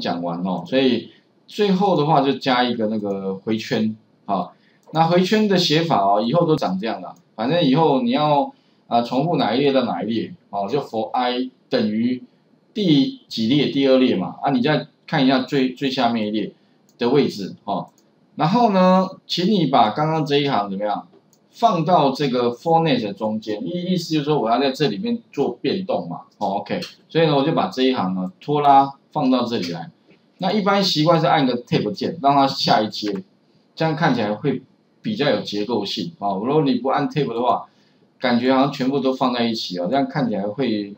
讲完哦，所以最后的话就加一个那个回圈啊。那回圈的写法哦，以后都长这样的，反正以后你要啊重复哪一列到哪一列哦，就 for i 等于第几列第二列嘛啊，你再看一下最最下面一列的位置哦。然后呢，请你把刚刚这一行怎么样放到这个 for net 中间，意意思就是说我要在这里面做变动嘛，哦 OK，所以呢我就把这一行呢拖拉放到这里来。那一般习惯是按个 tab 键，让它下一阶，这样看起来会比较有结构性啊。如果你不按 tab 的话，感觉好像全部都放在一起哦，这样看起来会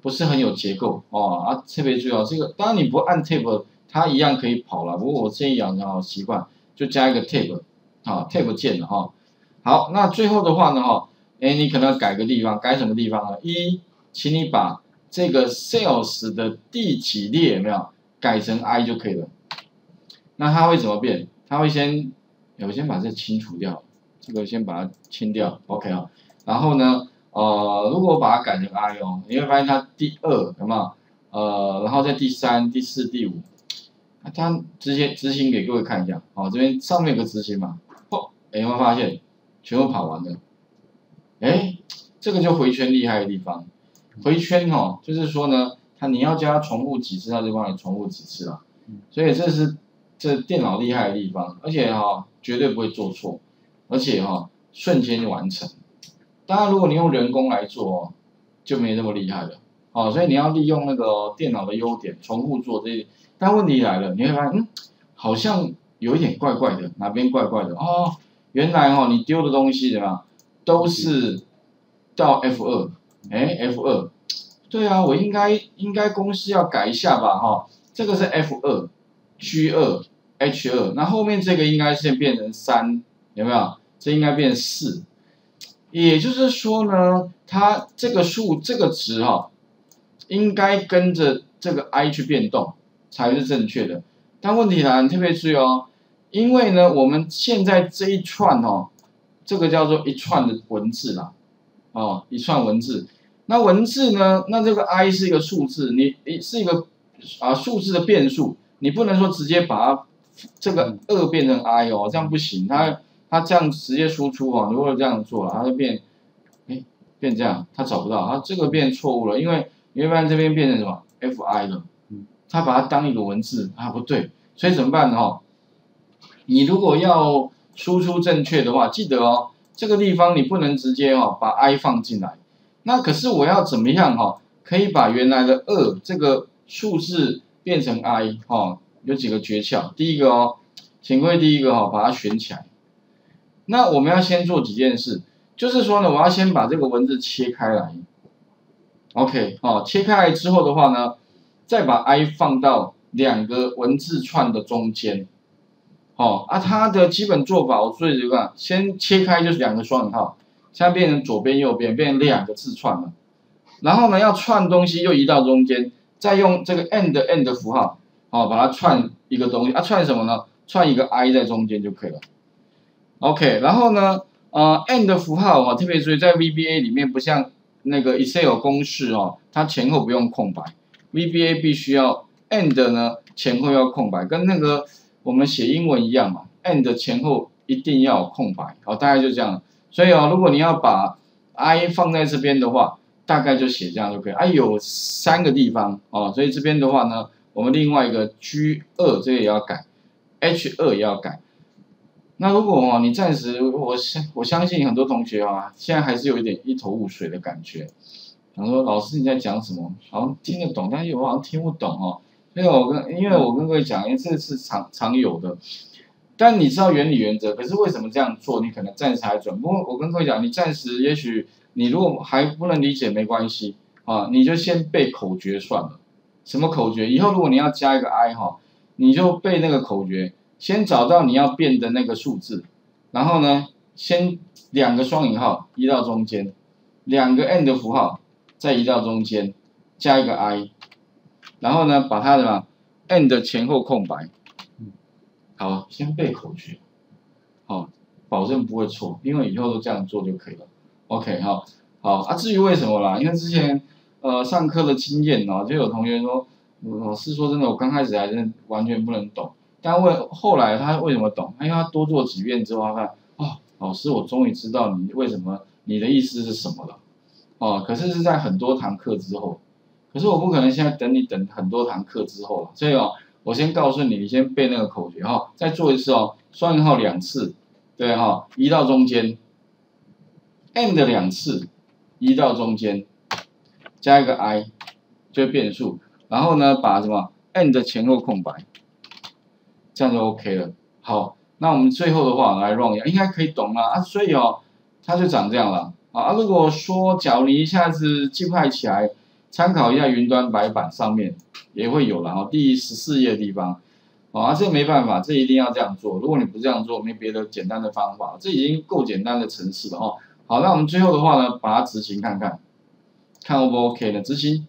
不是很有结构哦啊。特别注意哦，这个当然你不按 tab，它一样可以跑了。不过我建议养成好习惯。就加一个 tab，啊 tab 键的哈，好，那最后的话呢哈，哎，你可能要改个地方，改什么地方呢？一，请你把这个 sales 的第几列有没有改成 i 就可以了。那它会怎么变？它会先，我先把这清除掉，这个先把它清掉，OK 啊。然后呢，呃，如果我把它改成 i 哦，你会发现它第二有没有？呃，然后在第三、第四、第五。它直接执行给各位看一下，好，这边上面有个执行嘛，哦，有没有发现全部跑完了？哎，这个就回圈厉害的地方，回圈哦，就是说呢，它你要叫它重复几次，它就帮你重复几次了，所以这是这电脑厉害的地方，而且哈绝对不会做错，而且哈瞬间就完成。当然，如果你用人工来做哦，就没那么厉害了，哦，所以你要利用那个电脑的优点，重复做这些。但问题来了，你会发现，嗯，好像有一点怪怪的，哪边怪怪的哦？原来哦，你丢的东西怎么样，都是到 F 二，哎，F 二，对啊，我应该应该公式要改一下吧，哈，这个是 F 二，G 二，H 二，那后面这个应该先变成三，有没有？这应该变四，也就是说呢，它这个数这个值哈，应该跟着这个 I 去变动。才是正确的，但问题来，特别注意哦，因为呢，我们现在这一串哦，这个叫做一串的文字啦，哦，一串文字，那文字呢，那这个 i 是一个数字，你你是一个啊数字的变数，你不能说直接把它这个二变成 i 哦，这样不行，它它这样直接输出哦，如果这样做了，它就变，哎，变这样，它找不到，它这个变错误了，因为你会发现这边变成什么 fi 了。它把它当一个文字啊，不对，所以怎么办呢？哦你如果要输出正确的话，记得哦，这个地方你不能直接哦把 i 放进来。那可是我要怎么样哈，可以把原来的二这个数字变成 i 哈？有几个诀窍。第一个哦，请各位第一个哈，把它选起来。那我们要先做几件事，就是说呢，我要先把这个文字切开来。OK，哦，切开来之后的话呢？再把 i 放到两个文字串的中间，哦啊，它的基本做法我注意一个，先切开就是两个双引号，现在变成左边右边变成两个字串了，然后呢要串东西又移到中间，再用这个 end end 符号，好把它串一个东西啊，串什么呢？串一个 i 在中间就可以了。OK，然后呢，呃 end 符号啊，特别注意在 VBA 里面不像那个 Excel 公式哦，它前后不用空白。VBA 必须要 end 呢前后要空白，跟那个我们写英文一样嘛，and 前后一定要有空白，好，大概就这样。所以啊，如果你要把 i 放在这边的话，大概就写这样就可以。i 有三个地方哦，所以这边的话呢，我们另外一个 G 二这个也要改，H 二也要改。那如果哦，你暂时我相我相信很多同学啊，现在还是有一点一头雾水的感觉。想说老师你在讲什么？好像听得懂，但是我好像听不懂哦。那个我跟因为我跟各位讲，因为这是常常有的。但你知道原理原则，可是为什么这样做？你可能暂时还准。不过我跟各位讲，你暂时也许你如果还不能理解没关系啊，你就先背口诀算了。什么口诀？以后如果你要加一个 i 哈，你就背那个口诀，先找到你要变的那个数字，然后呢，先两个双引号移到中间，两个 and 符号。再移到中间，加一个 i，然后呢，把它的 end 前后空白，好，先背口诀，好，保证不会错，因为以后都这样做就可以了。OK，好，好啊，至于为什么啦？因为之前呃上课的经验哦，就有同学说，老师说真的，我刚开始还是完全不能懂，但为后来他为什么懂？因为他多做几遍之后，他看哦，老师，我终于知道你为什么你的意思是什么了。哦，可是是在很多堂课之后，可是我不可能现在等你等很多堂课之后了，所以哦，我先告诉你，你先背那个口诀哈，再做一次哦，双引号两次，对哈，移到中间，and 两次，移到中间，加一个 i，就变数，然后呢，把什么 and 前后空白，这样就 OK 了。好，那我们最后的话来 run 一下，应该可以懂了啊，所以哦，它就长这样了。啊，如果说假如你一下子记不太起来，参考一下云端白板上面也会有了哈，第十四页地方，啊，这没办法，这一定要这样做。如果你不这样做，没别的简单的方法，这已经够简单的程式了哈。好，那我们最后的话呢，把它执行看看，看 O 不 OK 呢？执行，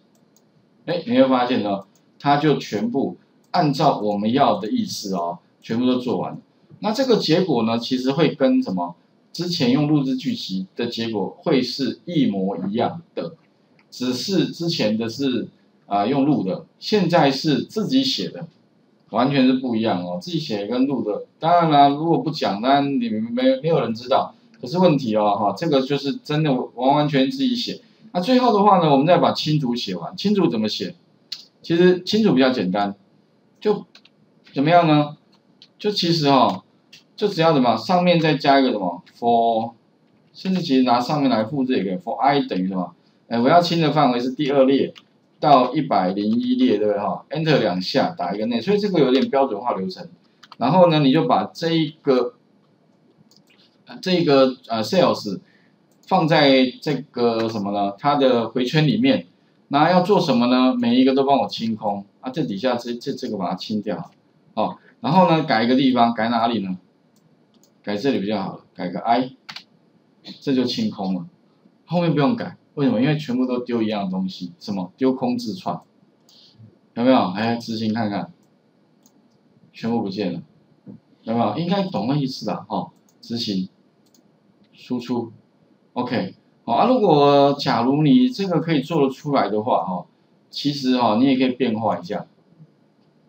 哎，你会发现呢，它就全部按照我们要的意思哦，全部都做完。那这个结果呢，其实会跟什么？之前用录制剧集的结果会是一模一样的，只是之前的是啊用录的，现在是自己写的，完全是不一样哦。自己写跟录的，当然啦，如果不讲，那你们没没有人知道。可是问题哦哈，这个就是真的完完全自己写。那最后的话呢，我们再把清楚写完。清楚怎么写？其实清楚比较简单，就怎么样呢？就其实哈。就只要什么，上面再加一个什么 for，甚至其实拿上面来复制也可以，for i 等于什么？哎，我要清的范围是第二列到一百零一列，对不对哈？Enter 两下打一个内，所以这个有点标准化流程。然后呢，你就把这一个，这个呃 sales 放在这个什么呢？它的回圈里面，那要做什么呢？每一个都帮我清空啊，这底下这这这个把它清掉，哦，然后呢改一个地方，改哪里呢？改这里比较好了，改个 i，这就清空了，后面不用改，为什么？因为全部都丢一样东西，什么？丢空字串，有没有？还要执行看看，全部不见了，有没有？应该懂那意思的哦。执行，输出，OK，好啊。如果假如你这个可以做得出来的话，哈，其实哈，你也可以变化一下，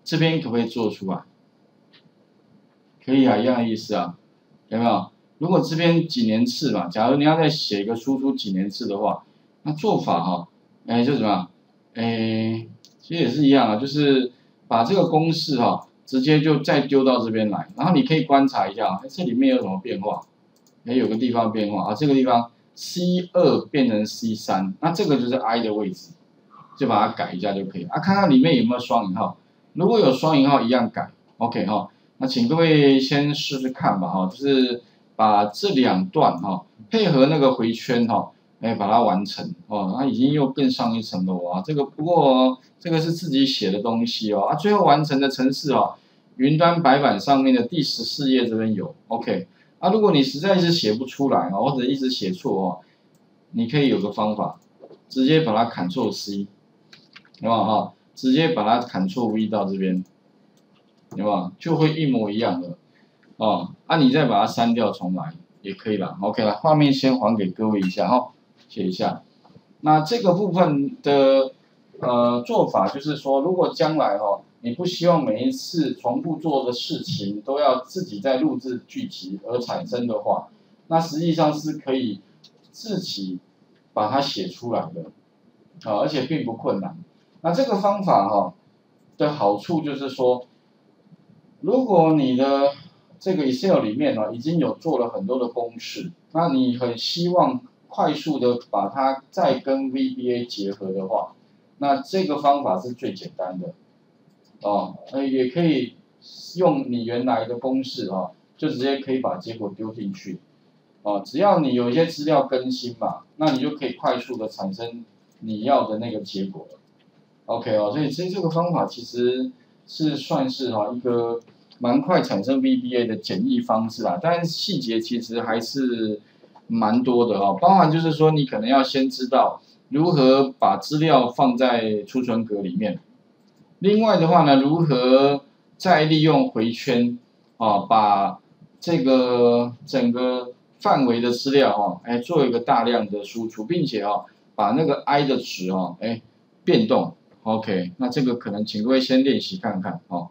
这边可不可以做出来？可以啊，一样的意思啊。有没有？如果这边几年次嘛，假如你要再写一个输出几年次的话，那做法哈，哎，就什么？哎，其实也是一样啊，就是把这个公式哈，直接就再丢到这边来，然后你可以观察一下，哎，这里面有什么变化？哎，有个地方变化啊，这个地方 C 二变成 C 三，那这个就是 I 的位置，就把它改一下就可以啊，看看里面有没有双引号，如果有双引号一样改，OK 哈。那请各位先试试看吧，哈，就是把这两段哈配合那个回圈哈，哎，把它完成哦，那已经又更上一层楼啊。这个不过这个是自己写的东西哦，啊，最后完成的程式哦，云端白板上面的第十四页这边有，OK。啊，如果你实在是写不出来哦，或者一直写错哦，你可以有个方法，直接把它 Ctrl C，好不好哈？直接把它 Ctrl V 到这边。对吧？就会一模一样的，哦，啊，你再把它删掉重来也可以了，OK 了。画面先还给各位一下哈，写一下。那这个部分的呃做法就是说，如果将来哦，你不希望每一次重复做的事情都要自己在录制剧集而产生的话，那实际上是可以自己把它写出来的，啊，而且并不困难。那这个方法哈的好处就是说。如果你的这个 Excel 里面呢已经有做了很多的公式，那你很希望快速的把它再跟 VBA 结合的话，那这个方法是最简单的，哦，呃，也可以用你原来的公式啊，就直接可以把结果丢进去，哦，只要你有一些资料更新嘛，那你就可以快速的产生你要的那个结果了，OK 哦，所以其实这个方法其实是算是哈一个。蛮快产生 VBA 的简易方式啦，但是细节其实还是蛮多的哦，包含就是说你可能要先知道如何把资料放在储存格里面，另外的话呢，如何再利用回圈啊，把这个整个范围的资料哈，哎做一个大量的输出，并且哦把那个 I 的值哈，哎变动 OK，那这个可能请各位先练习看看哦。